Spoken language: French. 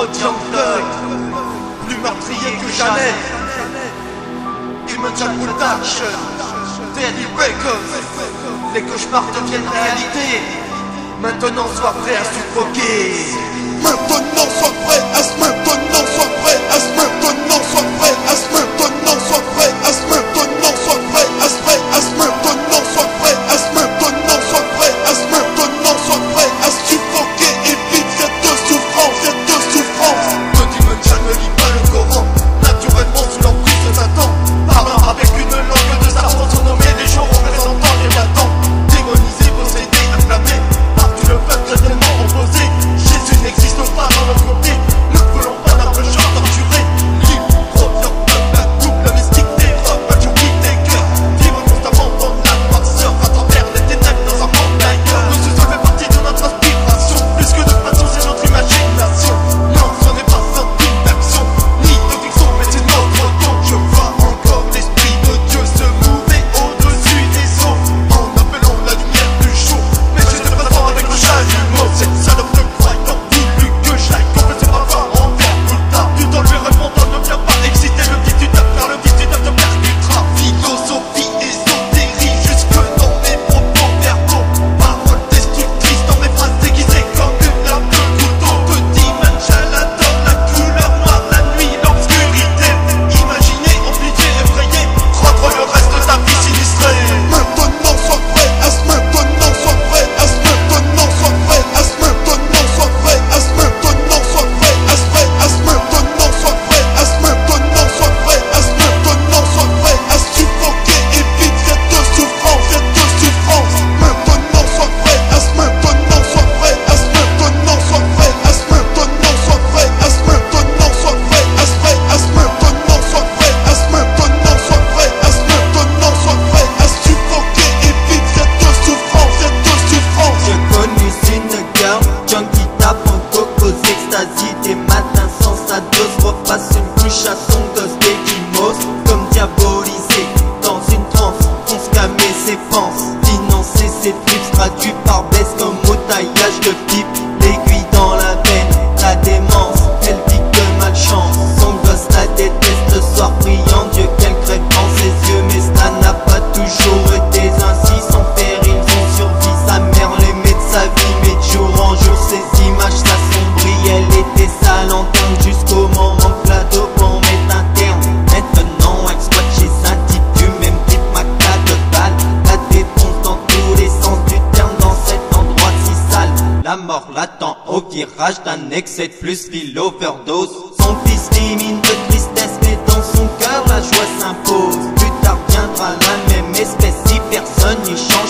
nombreux Young plus meurtrier que jamais. Image Production, Daily Breakers, les cauchemars deviennent réalité. Maintenant sois prêt à suffoquer. Maintenant sois prêt qui rage d'un excès de flux, l'overdose. Son fils dimine de tristesse, mais dans son cœur la joie s'impose. Plus tard viendra la même espèce si personne n'y change.